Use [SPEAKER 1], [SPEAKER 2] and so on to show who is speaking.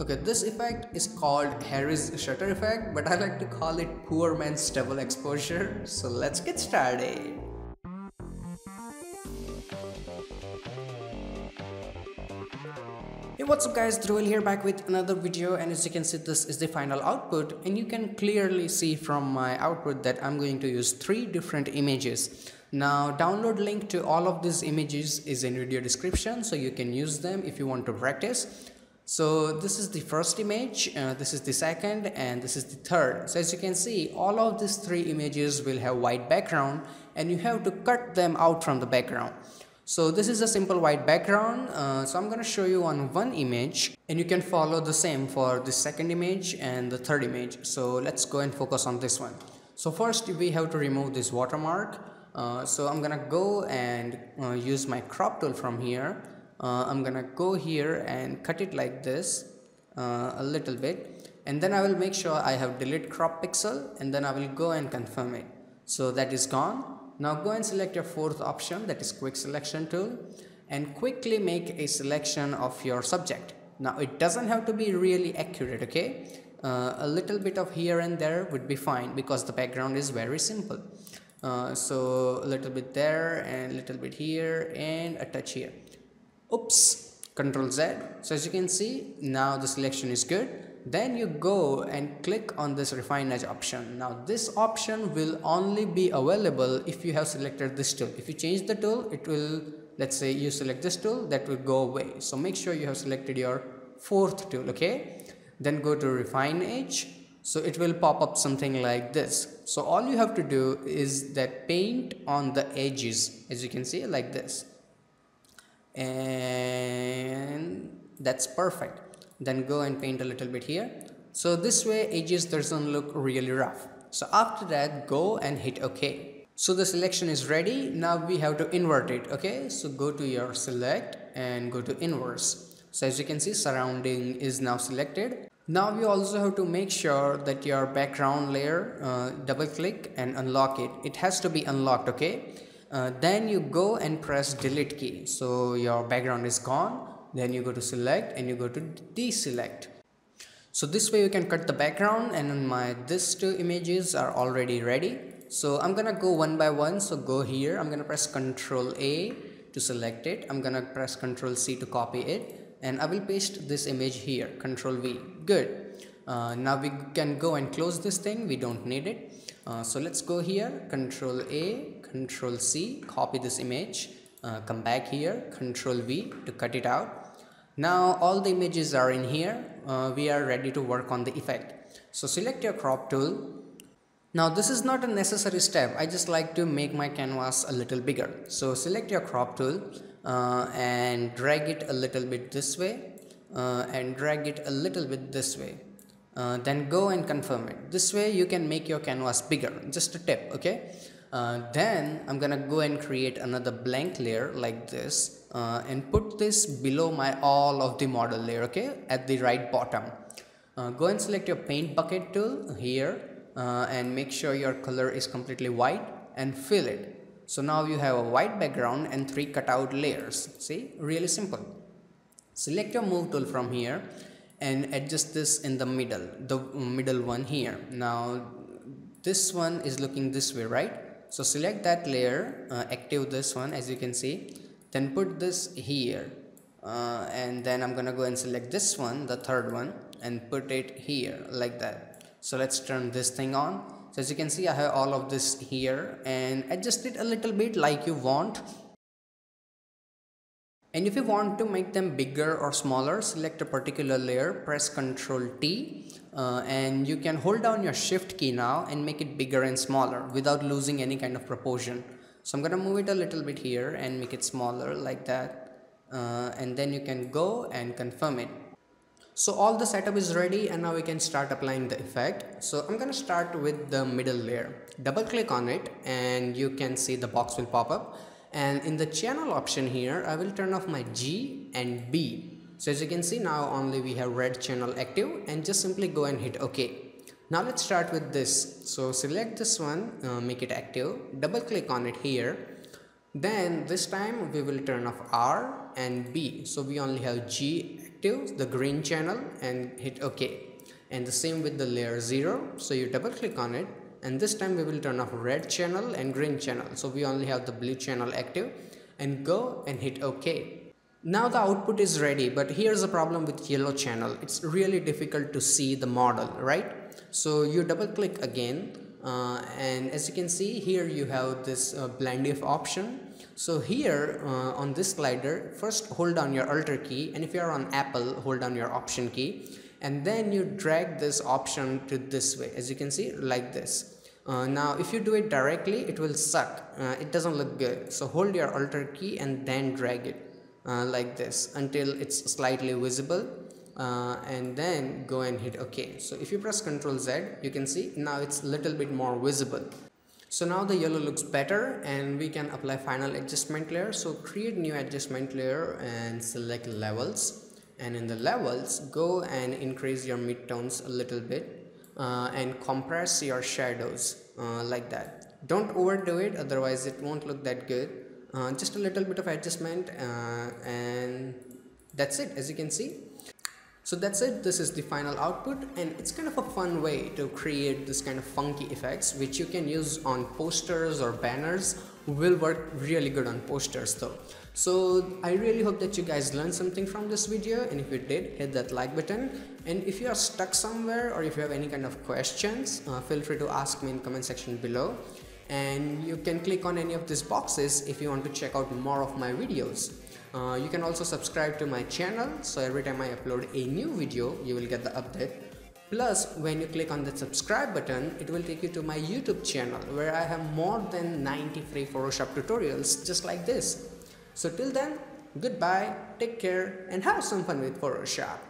[SPEAKER 1] Okay, this effect is called Harris shutter effect, but I like to call it poor man's double exposure. So let's get started. Hey what's up guys, Dhruval here back with another video and as you can see this is the final output and you can clearly see from my output that I'm going to use three different images. Now download link to all of these images is in video description so you can use them if you want to practice. So this is the first image, uh, this is the second and this is the third. So as you can see all of these three images will have white background and you have to cut them out from the background. So this is a simple white background. Uh, so I'm going to show you on one image and you can follow the same for the second image and the third image. So let's go and focus on this one. So first we have to remove this watermark. Uh, so I'm gonna go and uh, use my crop tool from here. Uh, I'm gonna go here and cut it like this uh, a little bit and then I will make sure I have delete crop pixel and then I will go and confirm it. So that is gone now go and select your fourth option that is quick selection tool and quickly make a selection of your subject. Now it doesn't have to be really accurate okay. Uh, a little bit of here and there would be fine because the background is very simple. Uh, so a little bit there and a little bit here and a touch here. Oops, Control Z. So as you can see now the selection is good. Then you go and click on this refine edge option. Now this option will only be available if you have selected this tool. If you change the tool it will let's say you select this tool that will go away. So make sure you have selected your fourth tool okay? Then go to refine edge. So it will pop up something like this. So all you have to do is that paint on the edges as you can see like this and that's perfect. Then go and paint a little bit here. So this way edges doesn't look really rough. So after that go and hit ok. So the selection is ready. Now we have to invert it okay so go to your select and go to inverse. So as you can see surrounding is now selected. Now we also have to make sure that your background layer uh, double click and unlock it. It has to be unlocked okay uh, then you go and press delete key. So your background is gone. Then you go to select and you go to deselect. So this way you can cut the background and my these two images are already ready. So i'm gonna go one by one. So go here. I'm gonna press ctrl a to select it. I'm gonna press ctrl c to copy it. And i will paste this image here ctrl v. Good. Uh, now we can go and close this thing. We don't need it. Uh, so let's go here. Control a control c copy this image uh, come back here control v to cut it out now all the images are in here. Uh, we are ready to work on the effect. So select your crop tool. Now this is not a necessary step. I just like to make my canvas a little bigger. So select your crop tool uh, and drag it a little bit this way uh, and drag it a little bit this way. Uh, then go and confirm it. This way you can make your canvas bigger. Just a tip, okay? Uh, then I'm gonna go and create another blank layer like this uh, and put this below my all of the model layer okay at the right bottom. Uh, go and select your paint bucket tool here uh, and make sure your color is completely white and fill it. So now you have a white background and three cutout layers. See? Really simple. Select your move tool from here and adjust this in the middle the middle one here. Now this one is looking this way right so select that layer uh, active this one as you can see. Then put this here uh, and then I'm gonna go and select this one the third one and put it here like that. So let's turn this thing on. So as you can see I have all of this here and adjust it a little bit like you want and if you want to make them bigger or smaller select a particular layer press ctrl T uh, and you can hold down your shift key now and make it bigger and smaller without losing any kind of proportion. So I'm gonna move it a little bit here and make it smaller like that uh, and then you can go and confirm it. So all the setup is ready and now we can start applying the effect. So I'm gonna start with the middle layer. Double click on it and you can see the box will pop up and in the channel option here I will turn off my G and B so as you can see now only we have red channel active and just simply go and hit OK. Now let's start with this. So select this one, uh, make it active, double click on it here. Then this time we will turn off R and B. So we only have G active, the green channel and hit OK. And the same with the layer 0. So you double click on it and this time we will turn off red channel and green channel. So we only have the blue channel active and go and hit OK. Now the output is ready, but here's a problem with yellow channel. It's really difficult to see the model, right? So you double click again uh, and as you can see here you have this uh, blend if option so here uh, on this slider first hold down your alter key and if you are on apple hold down your option key and then you drag this option to this way as you can see like this uh, now if you do it directly it will suck uh, it doesn't look good so hold your alter key and then drag it uh, like this until it's slightly visible uh, and then go and hit OK. So if you press Ctrl Z, you can see now it's a little bit more visible. So now the yellow looks better and we can apply final adjustment layer. So create new adjustment layer and select levels and in the levels go and increase your midtones a little bit uh, and compress your shadows uh, like that. Don't overdo it otherwise it won't look that good. Uh, just a little bit of adjustment uh, and that's it as you can see so that's it, this is the final output and it's kind of a fun way to create this kind of funky effects which you can use on posters or banners will work really good on posters though. So I really hope that you guys learned something from this video and if you did hit that like button and if you are stuck somewhere or if you have any kind of questions uh, feel free to ask me in comment section below and you can click on any of these boxes if you want to check out more of my videos. Uh, you can also subscribe to my channel so every time I upload a new video you will get the update. Plus when you click on the subscribe button it will take you to my YouTube channel where I have more than 90 free Photoshop tutorials just like this. So till then goodbye, take care and have some fun with Photoshop.